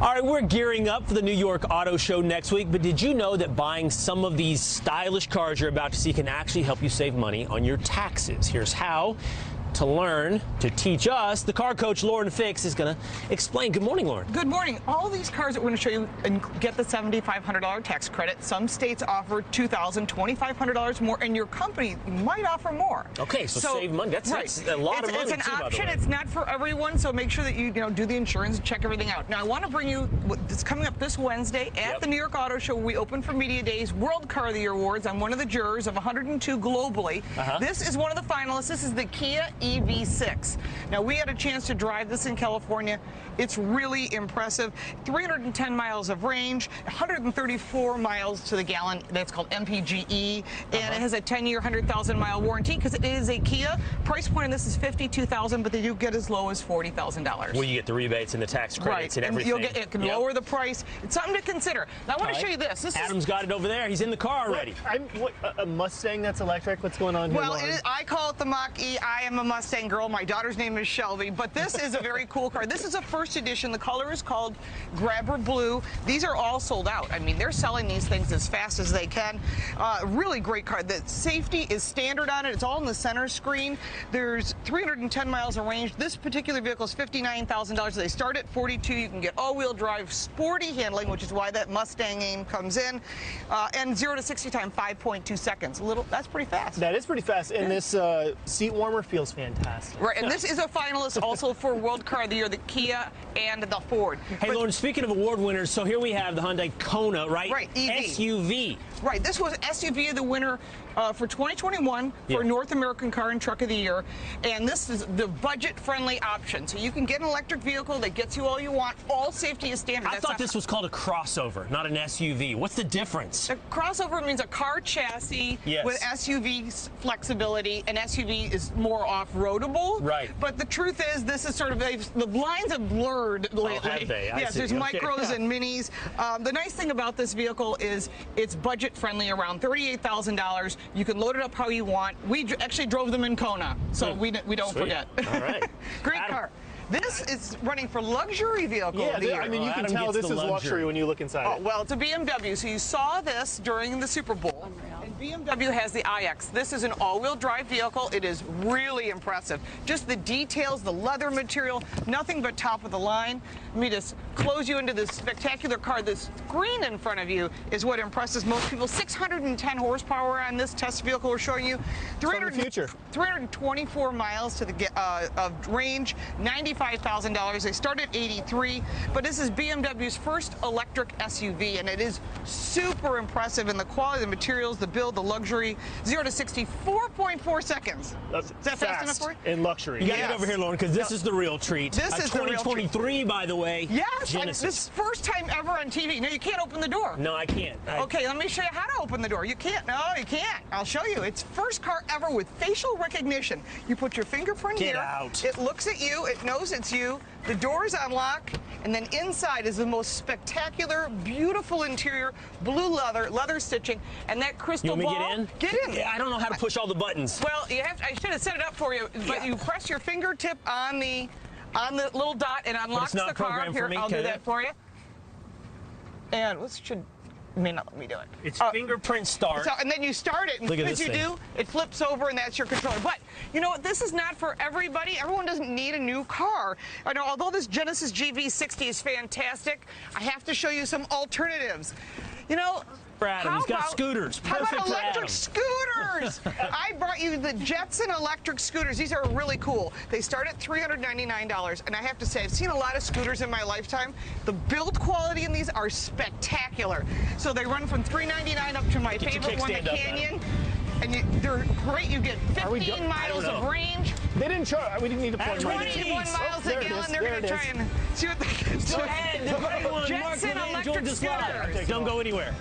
All right, we're gearing up for the New York Auto Show next week, but did you know that buying some of these stylish cars you're about to see can actually help you save money on your taxes? Here's how. To learn, to teach us, the car coach Lauren Fix is going to explain. Good morning, Lauren. Good morning. All these cars that we're going to show you and get the $7,500 tax credit. Some states offer $2,000, $2,500 more, and your company might offer more. Okay, so, save money. That's, right. that's a lot it's, of money. It's an too, option. It's not for everyone, so make sure that you, you know do the insurance and check everything out. Now, I want to bring you it's coming up this Wednesday at Yep. the New York Auto Show. We open for Media Days World Car of the Year Awards. I'm one of the jurors of 102 globally. Uh-huh. This is one of the finalists. This is the Kia EV6. Now, we had a chance to drive this in California. It's really impressive. 310 miles of range, 134 miles to the gallon. That's called MPGE. And it uh-huh. has a 10 year, 100,000 mile warranty because it is a Kia. Price point on this is 52000 but they do get as low as $40,000. Well, you get the rebates and the tax credits and everything. you'll get it can Yep. lower the price. It's something to consider. Now I want All to show you this. This Adam's got it over there. He's in the car already. I'm what, a- a Mustang that's electric. What's going on here? well, Lauren? it is, I call it the Mach E. I am a Mustang girl. My daughter's name is Shelby, but this is a very cool car. This is a first edition. The color is called Grabber Blue. These are all sold out. I mean, they're selling these things as fast as they can. Uh, really great car. The safety is standard on it. It's all in the center screen. There's 310 miles of range. This particular vehicle is $59,000. They start at 42. You can get all-wheel drive, sporty handling, which is why that Mustang name comes in, uh, and zero to 60 time 5.2 seconds. A little. That's pretty fast. that is pretty fast, and this uh, seat warmer feels fantastic. Right, and this is a finalist also for World Car of the Year, the Kia and the Ford. Hey, But- Lauren, speaking of award winners, so here we have the Hyundai Kona, right? Right, EV. SUV. Right, this was SUV of the winner uh, for 2021 for Yeah. North American Car and Truck of the Year, and this is the budget-friendly option. So you can get an electric vehicle that gets you all you want. All safety is standard. I That's thought this was called a crossover, not an SUV. What's the difference? A crossover means a car chassis Yes. with SUV flexibility. An SUV is more off-roadable. Right. But the truth is, this is sort of they've, the lines have blurred lately. Oh, have they? I yes, see. there's Okay. micros and minis. Um, the nice thing about this vehicle is it's budget-friendly, around thirty-eight thousand dollars. You can load it up how you want. We dr- actually drove them in Kona, so Hmm. we d- we don't Sweet. forget. All right. Great Adam- car. This is running for luxury vehicle Yeah, of the year. I mean, you Well, can Adam tell this is luxury. luxury. when you look inside Oh, it. well, it's a BMW. So you saw this during the Super Bowl. And BMW has the iX. This is an all-wheel drive vehicle. It is really impressive. Just the details, the leather material, nothing but top of the line. Let me just close you into this spectacular car. This screen in front of you is what impresses most people. 610 horsepower on this test vehicle we're showing you. From the future. 324 miles to the uh, of range, $95,000. They start at 83, but this is BMW's first electric SUV, and it is super impressive in the quality, of the materials, the build, the luxury. Zero to 60, 4.4 seconds. That's is that fast enough for you? in luxury. You got to Yes. get over here, Lauren, because this is the real treat. This A is the real treat. 2023, by the way. Yes, I- Genesis. this first time ever on TV. No, you can't open the door. No, I can't. I- Okay, let me show you how to open the door. You can't. No, you can't. I'll show you. It's first car ever with facial recognition. You put your fingerprint Get here. out. It looks at you. It knows it's you. The doors unlock, and then inside is the most spectacular, beautiful interior, blue leather, leather stitching, and that crystal You want me ball. get in? Get in. Yeah, I don't know how to push all the buttons. Well, you have. To, I should have set it up for you, but you press your fingertip on the on the little dot and unlocks the car. Here, me. I'll do that for you. And what should may not let me do it. It's Uh, fingerprint start. so, and then you start it, and Look at as you thing. do, it flips over, and that's your controller. But you know what? This is not for everybody. Everyone doesn't need a new car. I know. Although this Genesis GV60 is fantastic, I have to show you some alternatives. You know. For Adam, how he's got about- scooters. How Perfect about for electric Adam. scooters? I brought you the Jetson electric scooters. These are really cool. They start at $399, and I have to say, I've seen a lot of scooters in my lifetime. The build quality in these are spectacular. So they run from 399 up to my Get favorite one, the kickstand up, Canyon. And you, they're great. You get 15 miles of range, They didn't charge. We didn't need to plug That's right. 21 Jeez. miles Oh, a there gallon. They're there going to try and see what they can do. Go ahead. Everyone, Jetson Levin, electric Georgia Slide. scooters. Don't go anywhere.